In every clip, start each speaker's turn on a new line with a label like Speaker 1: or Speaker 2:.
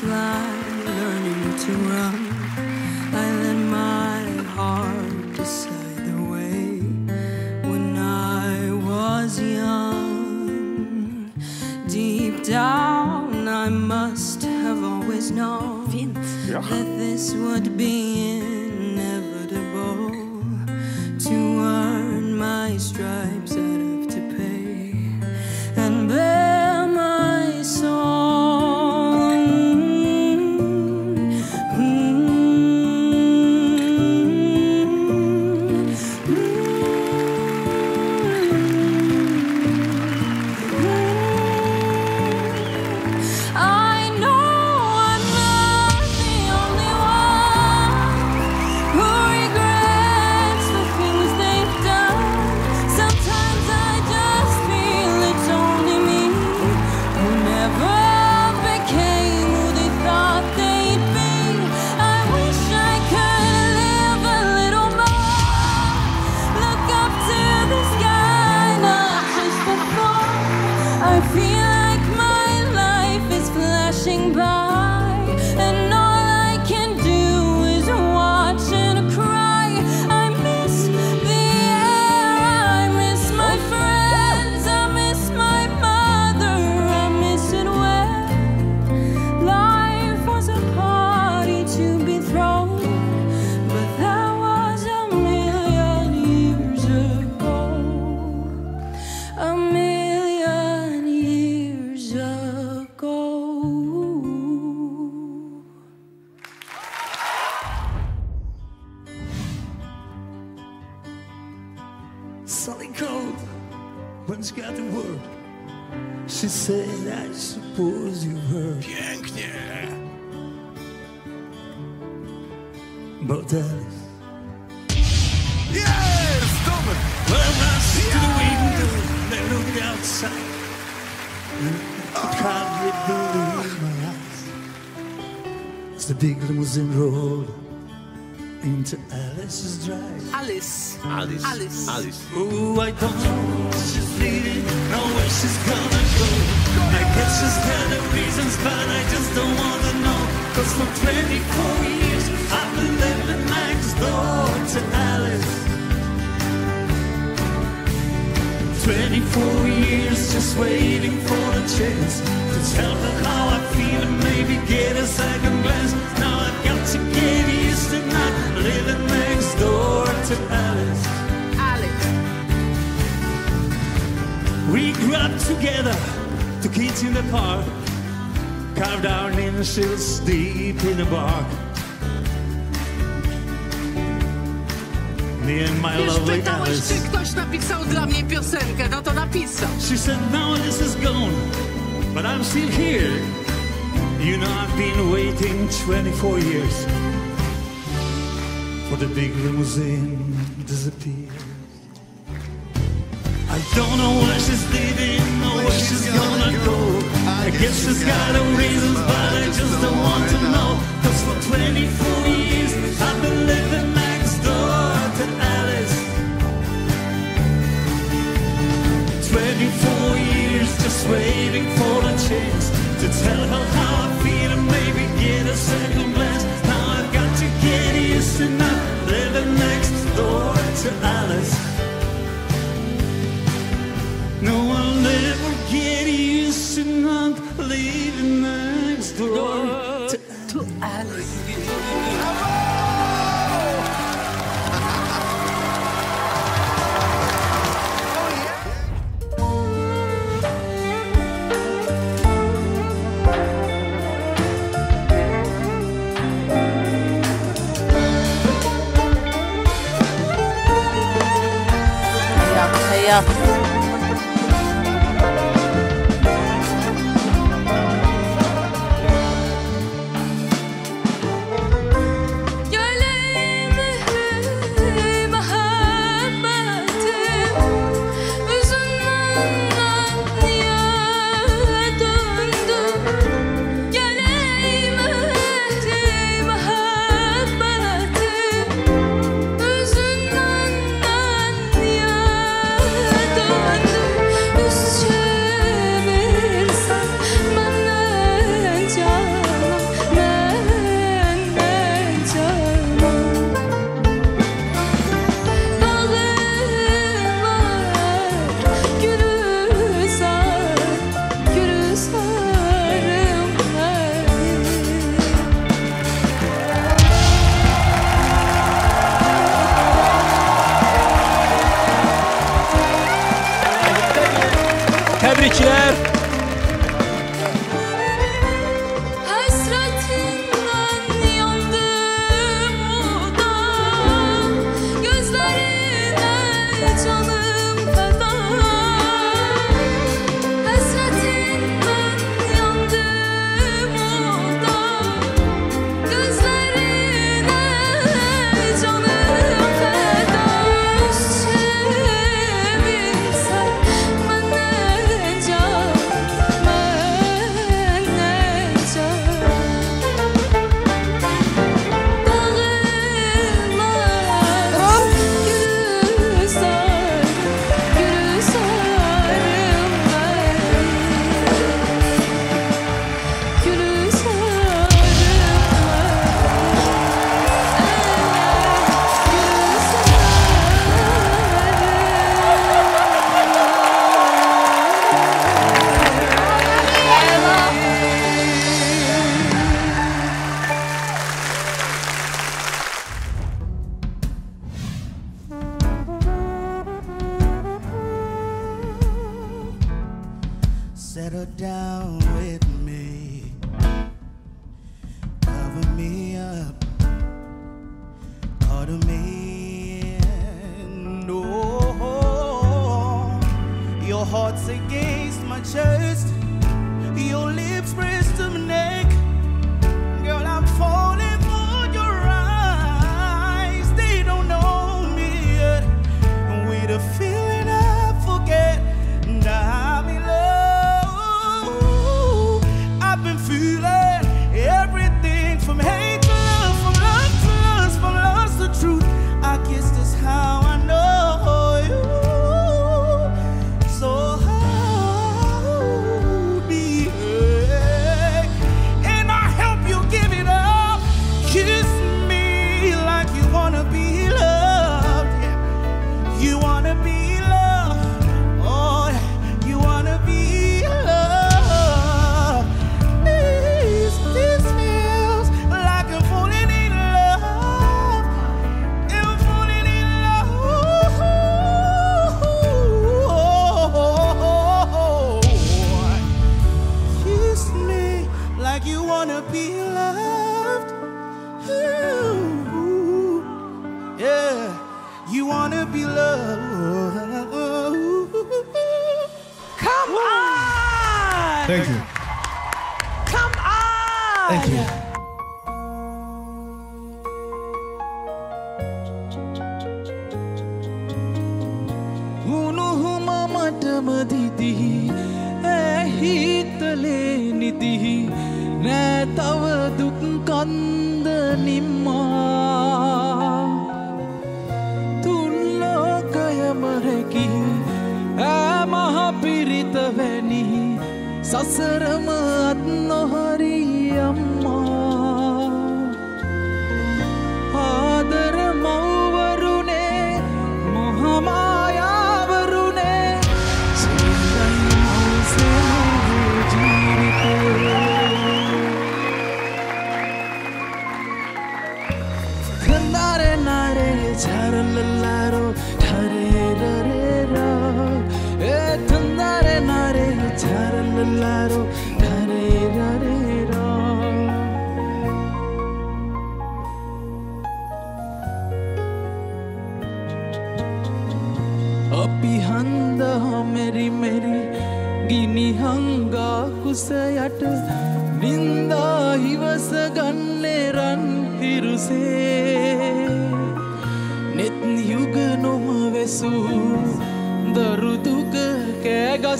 Speaker 1: fly, learning to run. I let my heart decide the way when I was young. Deep down, I must have always known that this would be the
Speaker 2: big limousine rolled into Alice's drive.
Speaker 3: Alice.
Speaker 4: Alice.
Speaker 3: Alice.
Speaker 4: Alice.
Speaker 2: Oh, I don't know where she's leading, know where she's gonna go. I guess she's got her reasons, but I just don't wanna know. Cause for 24 years, I've been living next door to Alice. 24 years just waiting for a chance to tell her how I feel and maybe get a second glance. Now I've got to get used to not living next door to Alice.
Speaker 3: Alice.
Speaker 2: We grew up together, two kids in the park, carved our initials deep in the bark. Me and my
Speaker 3: Wiesz,
Speaker 2: lovely
Speaker 3: pytałeś,
Speaker 2: Alice.
Speaker 3: czy ktoś napisał dla mnie piosenkę, no to napisał.
Speaker 2: She said, now this is gone, but I'm still here. You know, I've been waiting 24 years for the big limousine to disappear. I don't know where she's leaving or where she's gonna go. I guess she's got her reasons, but I just don't want to know. Cause for 24 just waiting for a chance to tell her how I feel and maybe get a second glance. Now I've got to get used to not living next door to Alice. No, I'll never get used to not living next door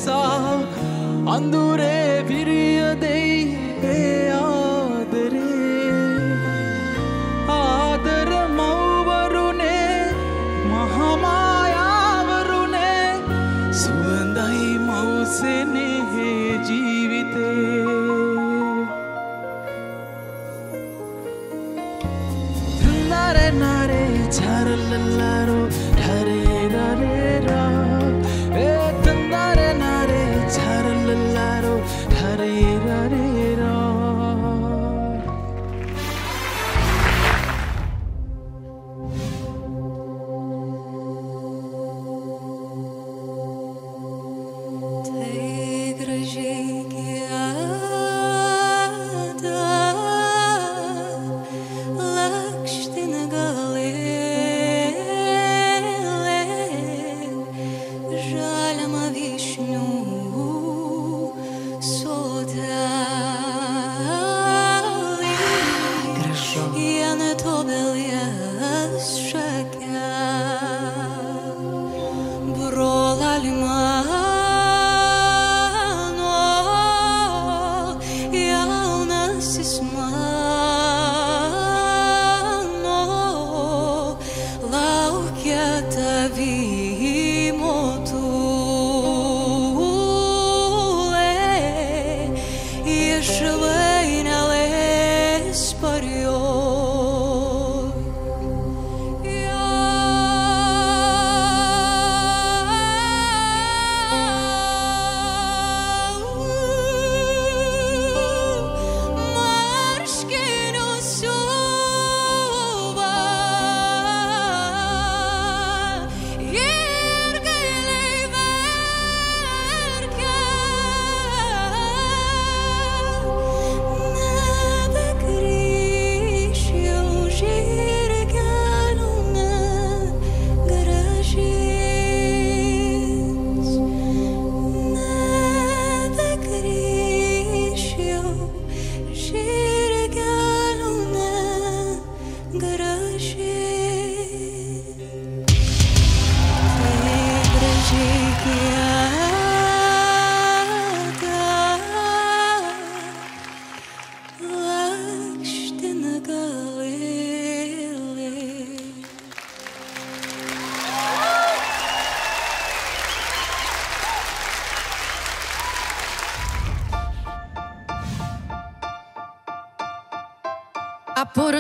Speaker 5: कैसा Andure பிரியதை ஆதரே ஆதர மௌவருனே மகமாயாவருனே சுகந்தை மௌசனே ஜீவிதே நரே நரே சரலல்லா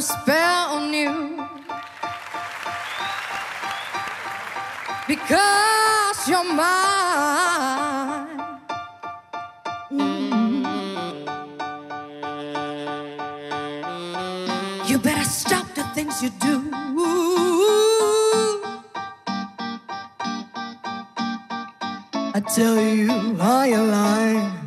Speaker 5: a
Speaker 4: spell on you. Because you're mine. Mm. You better stop the things you do. I tell you, I you?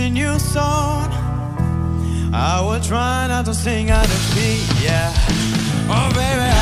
Speaker 4: everything you thought I
Speaker 6: will try not to sing out of key, yeah. Oh baby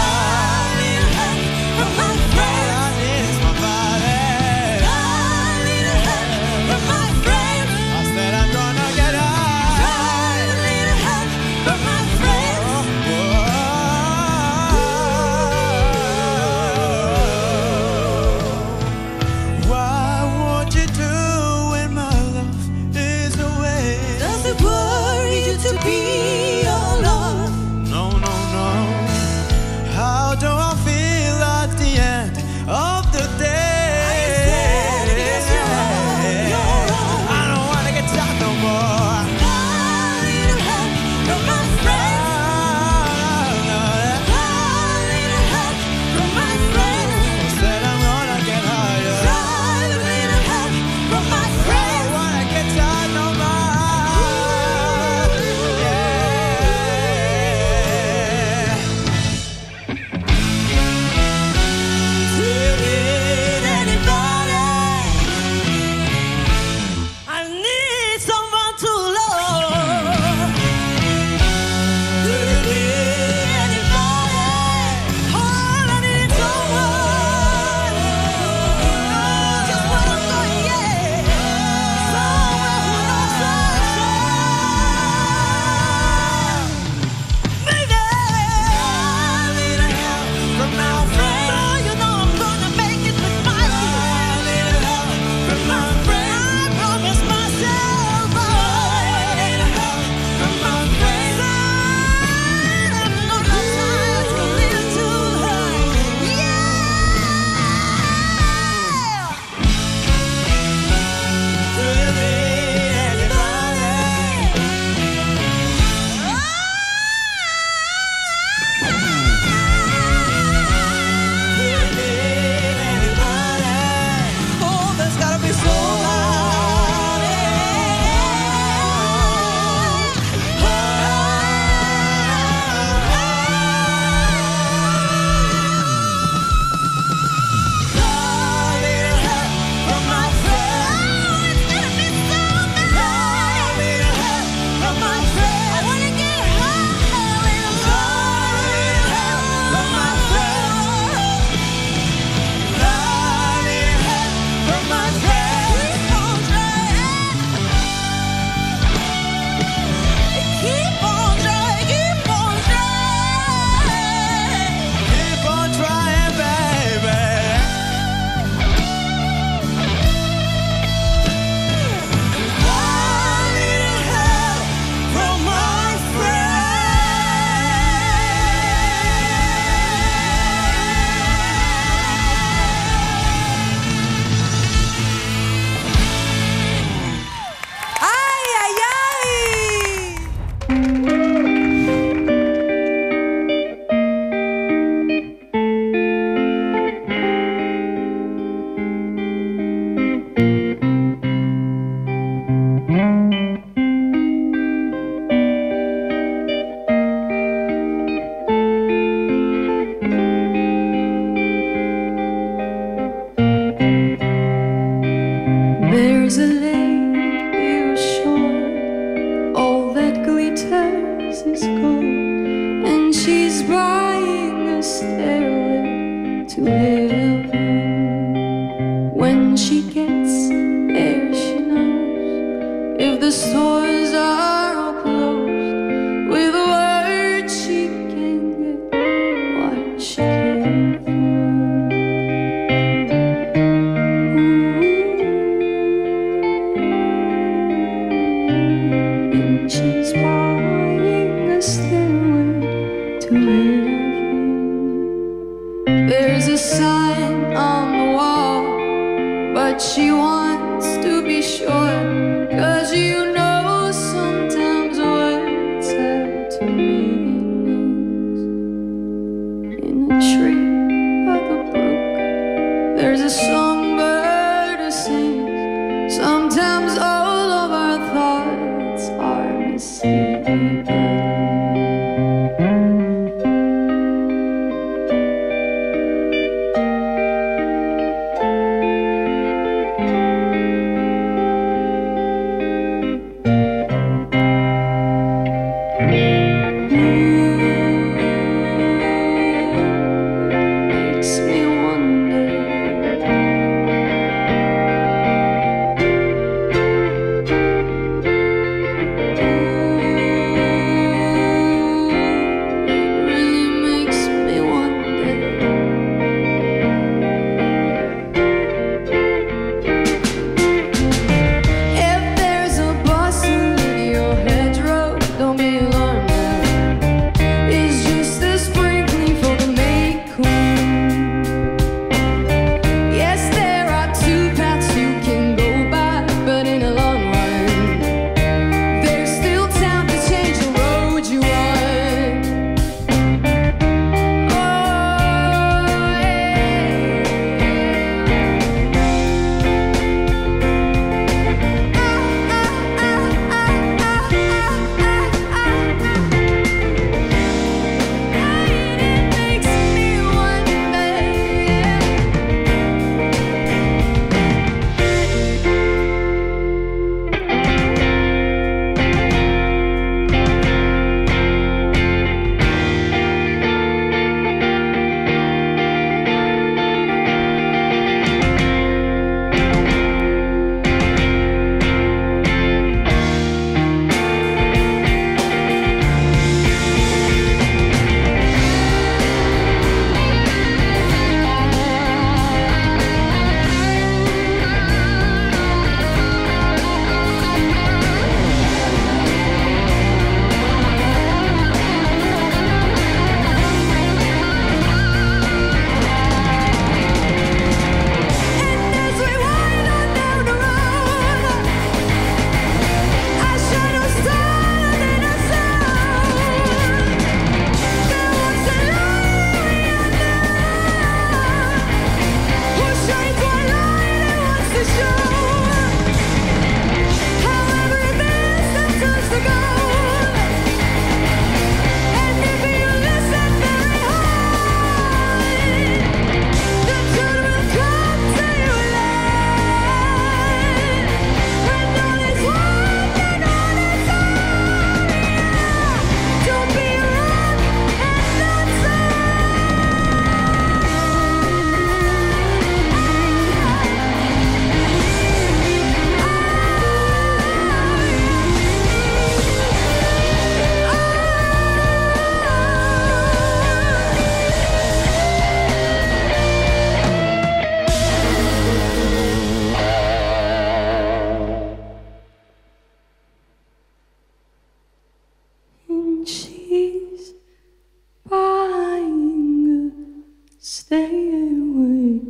Speaker 6: away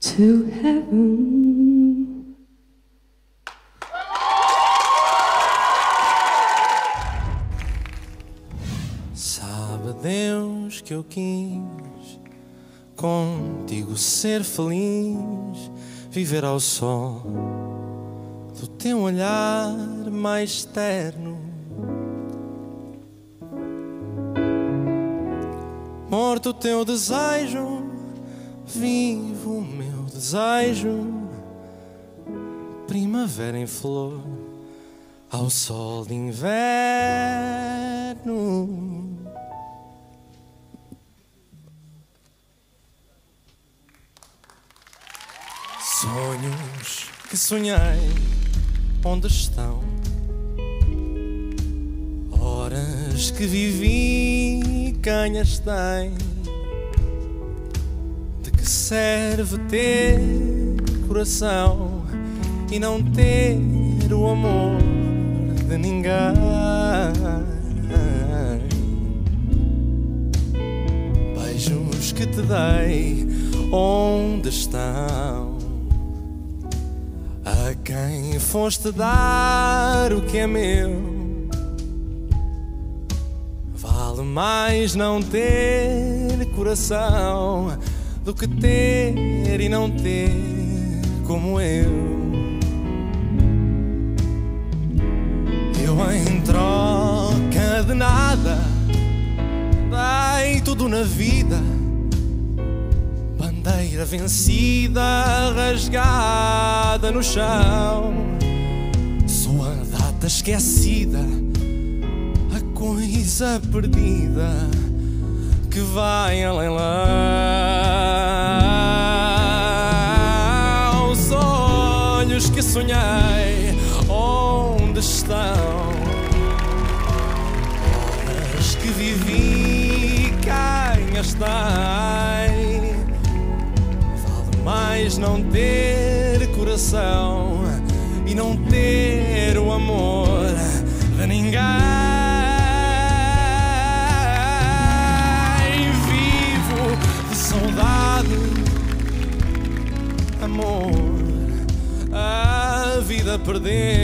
Speaker 7: to
Speaker 1: heaven.
Speaker 8: Sabe Deus que eu quis contigo ser feliz, viver ao sol do teu olhar mais terno morto o teu desejo, vivo o meu desejo. Primavera em flor, ao sol de inverno. Sonhos que sonhei, onde estão? Horas que vivi quem as tem? De que serve ter coração e não ter o amor de ninguém? Beijos que te dei, onde estão? A quem foste dar o que é meu? Mais não ter coração do que ter e não ter como eu. Eu em troca de nada dei tudo na vida. Bandeira vencida, rasgada no chão. Sua data esquecida, coisa perdida que vai além lá. Os olhos que sonhei, onde estão? Horas que vivi, quem as tem? Vale mais não ter coração e não ter o amor de ninguém. Vida